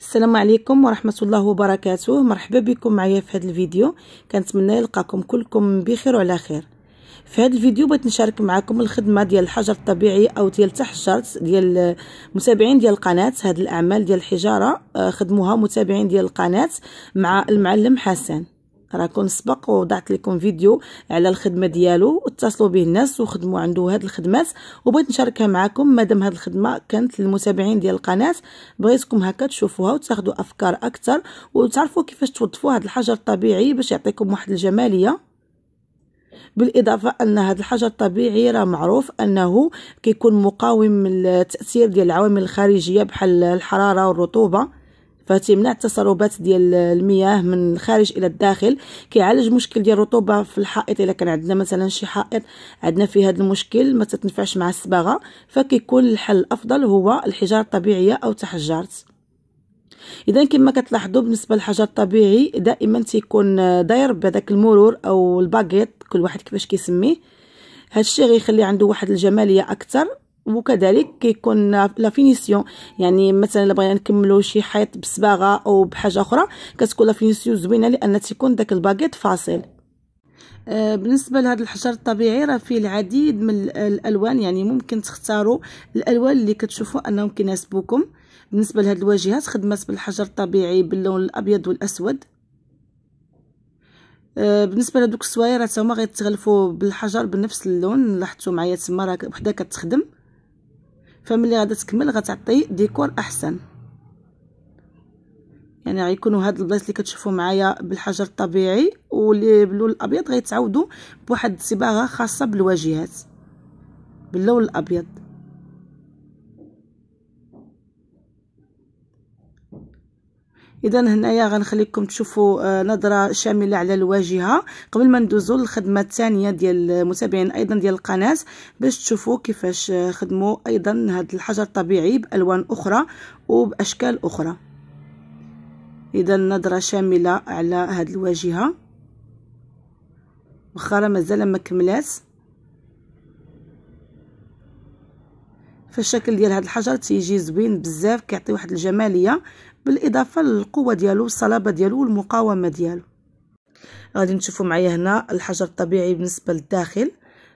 السلام عليكم ورحمة الله وبركاته. مرحبا بكم معايا في هذا الفيديو. كنتمنى يلقاكم كلكم بخير وعلى خير. في هذا الفيديو بغيت نشارك معكم الخدمة ديال الحجر الطبيعي أو ديال تحجرت ديال متابعين ديال القناة. هذه الأعمال ديال الحجارة آه، خدموها متابعين ديال القناة مع المعلم حسن. راكم سبق وضعت لكم فيديو على الخدمة ديالو واتصلوا به الناس وخدموا عنده هاد الخدمات. وبغيت نشاركها معكم مادام هاد الخدمة كانت للمتابعين ديال القناة بغيتكم هكا تشوفوها وتاخذوا أفكار أكثر وتعرفوا كيفاش توظفوا هاد الحجر الطبيعي باش يعطيكم واحد الجمالية. بالإضافة أن هذا الحجر الطبيعي راه معروف أنه كيكون مقاوم للتأثير ديال العوامل الخارجية بحال الحرارة والرطوبة. فتمنع التسربات ديال المياه من الخارج إلى الداخل. كيعالج مشكل ديال الرطوبه في الحائط. إلا كان عندنا مثلا شي حائط عندنا فيه هذا المشكل ما تتنفعش مع الصباغة فكيكون الحل الأفضل هو الحجارة الطبيعية أو تحجرت. اذا كما كتلاحظوا بالنسبة للحجر الطبيعي دائما تيكون داير بهذاك المرور أو الباكيت كل واحد كيفاش كيسميه. هادشي غيخلي عنده واحد الجمالية أكثر. وكذلك كيكون la finition. يعني مثلا إلا بغينا نكملوا شي حيط بصباغة أو بحاجة أخرى كتكون la finition زوينة لأن تيكون داك الباكيت فاصل. آه، بالنسبة لهذا الحجر الطبيعي راه فيه العديد من الألوان. يعني ممكن تختاروا الألوان اللي كتشوفوا أنهم كيناسبوكم. بالنسبة لهاد الواجهات خدمات بالحجر الطبيعي باللون الأبيض والأسود. آه، بالنسبة لهذوك السوايع راه هما غيتغلفوا بالحجر بنفس اللون لاحظتوا معايا تما راه وحدة كتخدم. فملي غادا تكمل غتعطي ديكور أحسن. يعني غيكونوا هاد البلايص اللي كتشوفوا معايا بالحجر الطبيعي واللي باللون الأبيض غيتعاودوا بواحد الصباغه خاصة بالواجهات باللون الأبيض. اذا هنايا غنخليكم تشوفوا آه، نظرة شاملة على الواجهة. قبل ما ندوزو للخدمة الثانية ديال المتابعين أيضا ديال القناة باش تشوفوا كيفاش خدموا أيضا هذا الحجر الطبيعي بألوان أخرى وبأشكال أخرى. اذا نظرة شاملة على هذه الواجهة. واخا مازال ما كملات فالشكل ديال هذا الحجر تيجي زوين بزاف كيعطي واحد الجمالية. بالإضافة للقوة ديالو والصلابه ديالو والمقاومة ديالو. غادي نشوفوا معايا هنا الحجر الطبيعي بالنسبة للداخل.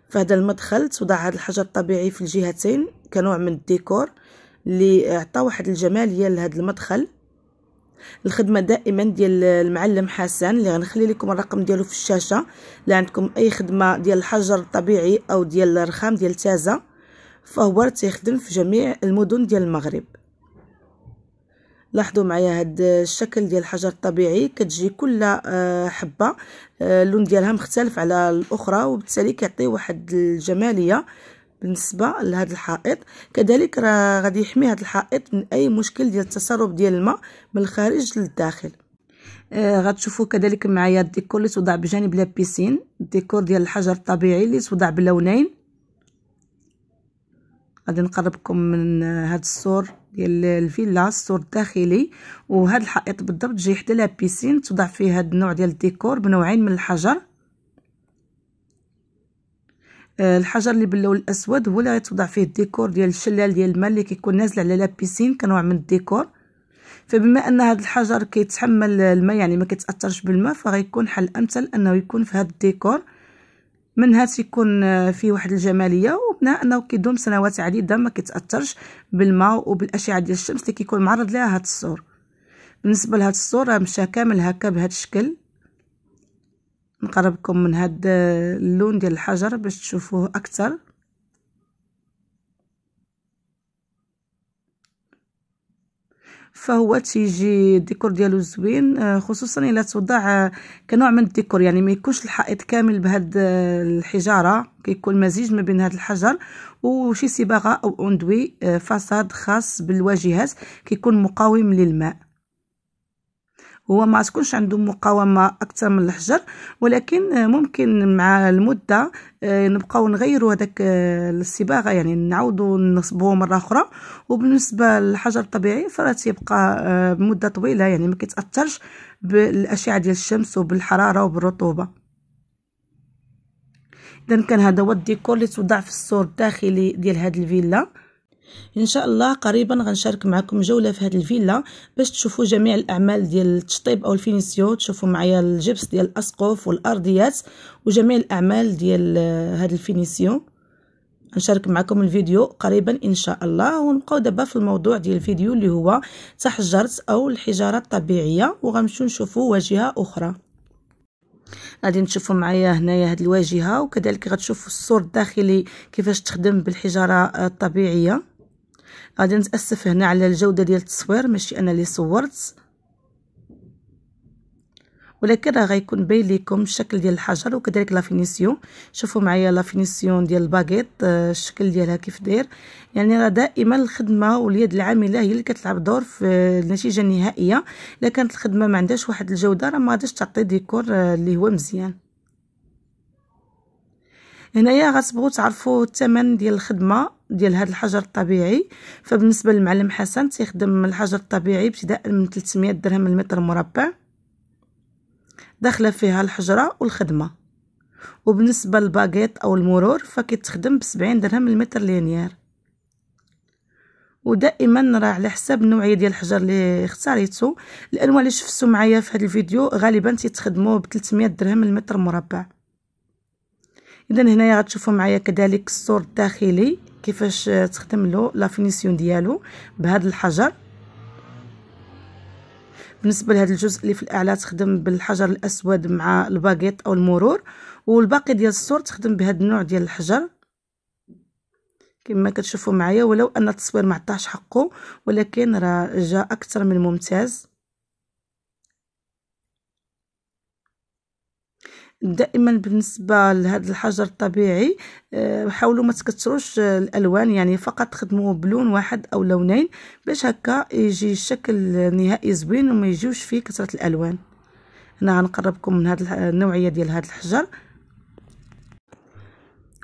فهذا المدخل توضع هذا الحجر الطبيعي في الجهتين كنوع من الديكور اللي عطى واحد الجماليه لهذا المدخل. الخدمة دائما ديال المعلم حسن اللي غنخلي لكم الرقم ديالو في الشاشة. لا عندكم أي خدمة ديال الحجر الطبيعي أو ديال الرخام ديال تازة فهو تيخدم في جميع المدن ديال المغرب. لاحظوا معايا هاد الشكل ديال الحجر الطبيعي كتجي كل آه، حبة. آه، اللون ديالها مختلف على الأخرى وبالتالي كيعطي واحد الجمالية بالنسبة لهذا الحائط. كذلك راه غادي يحمي هذا الحائط من أي مشكل ديال التسرب ديال الماء من الخارج للداخل. آه غتشوفوا كذلك معايا الديكور اللي توضع بجانب la piscine الديكور ديال الحجر الطبيعي اللي توضع بلونين. غادي نقربكم من هذا السور ديال الفيلا السور الداخلي وهذا الحائط بالضبط جاي حدا la piscine توضع فيه هذا النوع ديال الديكور بنوعين من الحجر. آه، الحجر اللي باللون الأسود هو اللي غيتوضع فيه الديكور ديال الشلال ديال الماء اللي كيكون نازل على la piscine كنوع من الديكور. فبما أن هذا الحجر كيتحمل الماء يعني ما كيتأثرش بالماء فغيكون حل أمثل أنه يكون في هذا الديكور. منها تيكون آه، فيه واحد الجمالية ومنها أنه كيدوم سنوات عديده ما كيتأثرش بالماء وبالأشعة ديال الشمس اللي كيكون معرض لها هذا السور. بالنسبة لهذا السور راه مشى كامل هكا بهذا الشكل. نقربكم من هذا آه، اللون ديال الحجر باش تشوفوه أكثر. فهو تيجي الديكور ديالو زوين آه، خصوصا إلا توضع آه، كنوع من الديكور يعني ما يكونش الحائط كامل بهاد آه، الحجارة كيكون مزيج ما بين هاد الحجر وشي صباغة أو enduit façade خاص بالواجهات كيكون مقاوم للماء. هو ما تكونش عنده مقاومة أكثر من الحجر ولكن ممكن مع المدة آه، نبقاو نغيروا هذاك آه، الصباغة يعني نعاودوا نصبوه مرة أخرى. وبالنسبة للحجر الطبيعي فراه تيبقى آه، مدة طويلة يعني ما كيتأثرش بالأشعة ديال الشمس وبالحرارة وبالرطوبة. اذا كان هذا هو الديكور اللي توضع في السور الداخلي ديال هذه الفيلا. إن شاء الله قريبا غنشارك معكم جولة في هذه الفيلا باش تشوفوا جميع الأعمال ديال التشطيب أو ال finition تشوفوا معايا الجبس ديال الأسقف والارضيات وجميع الأعمال ديال هذا ال finition. نشارك معكم الفيديو قريبا إن شاء الله ونبقاو دابا في الموضوع ديال الفيديو اللي هو تحجرت أو الحجارة الطبيعية وغنمشيو نشوفوا واجهة أخرى. غادي تشوفوا معايا هنايا هاد الواجهة وكذلك غتشوفوا السور الداخلي كيفاش تخدم بالحجارة الطبيعية. غادي نتأسف هنا على الجودة ديال التصوير ماشي أنا اللي صورت. ولكن راه غيكون باين لكم الشكل ديال الحجر وكذلك la finition. شوفوا معايا la finition ديال الباغيط آه، الشكل ديالها كيف داير. يعني راه دائما الخدمة واليد العاملة هي اللي كتلعب دور في النتيجة النهائية. إلا كانت الخدمة ما عندهاش واحد الجودة راه ما غاديش تعطي ديكور آه، اللي هو مزيان. هنايا غتبغوا تعرفوا الثمن ديال الخدمة. ديال هذا الحجر الطبيعي. فبالنسبة للمعلم حسن تيخدم الحجر الطبيعي ابتداء من 300 درهم المتر مربع. داخلة فيها الحجرة والخدمة. وبالنسبة للباغيط أو المرور فكيتخدم بسبعين درهم المتر لينير. ودائما راه على حساب النوعية ديال الحجر اللي اختاريتو. الانواع اللي شفتو معايا في هذا الفيديو غالبا تيتخدموا ب 300 درهم المتر مربع. اذا هنايا غتشوفوا معايا كذلك السور الداخلي. كيفاش تخدم له لا فينيسيون ديالو بهذا الحجر. بالنسبة لهذا الجزء اللي في الإعلى تخدم بالحجر الأسود مع الباغيط أو المرور والباقي ديال السور تخدم بهذا النوع ديال الحجر. كما كتشوفوا معايا ولو أن التصوير ما عطاش حقه ولكن راه جا أكثر من ممتاز. دائما بالنسبة لهذا الحجر الطبيعي آه، حاولوا ما تكثروش الألوان يعني فقط خدموا بلون واحد أو لونين باش هكا يجي الشكل النهائي زوين وما يجيوش فيه كثرة الألوان. هنا غنقربكم من هذه النوعية ديال هذا الحجر.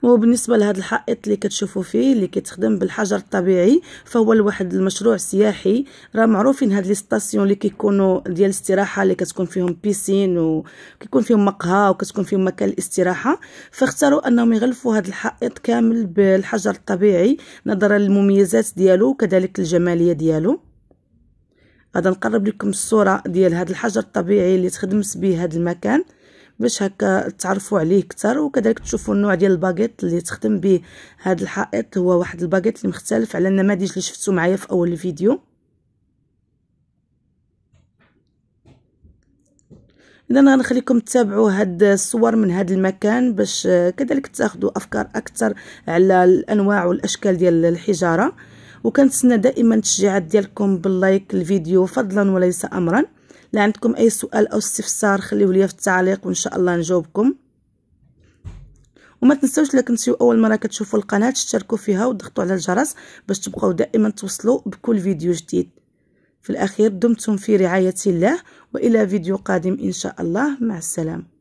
وبالنسبة لهذا الحائط اللي كتشوفوا فيه اللي كيتخدم بالحجر الطبيعي فهو لواحد المشروع سياحي راه معروفين هاد les stations اللي كيكونوا ديال الاستراحة اللي كتكون فيهم piscine وكيكون فيهم مقهى وكتكون فيهم مكان الاستراحة. فاختاروا أنهم يغلفوا هذا الحائط كامل بالحجر الطبيعي نظرا للمميزات ديالو وكذلك الجماليه ديالو. غادا نقرب لكم الصورة ديال هذا الحجر الطبيعي اللي تخدمت به هذا المكان. باش هكا تعرفوا عليه أكثر وكذلك تشوفوا النوع ديال الباغيط اللي تخدم به هذا الحائط. هو واحد الباغيط اللي مختلف على النماذج اللي شفتوا معايا في أول الفيديو اذا غنخليكم تتابعوا هاد الصور من هذا المكان باش كذلك تاخذوا أفكار أكثر على الأنواع والأشكال ديال الحجارة. وكنتسنى دائما التشجيعات ديالكم باللايك الفيديو فضلا وليس امرا. لا عندكم أي سؤال أو استفسار خليوه لي في التعليق وإن شاء الله نجاوبكم. وما تنسوش إلا كنتو أول مرة كتشوفوا القناة تشتركوا فيها وتضغطوا على الجرس باش تبقاو دائما توصلوا بكل فيديو جديد. في الأخير دمتم في رعاية الله وإلى فيديو قادم إن شاء الله. مع السلامة.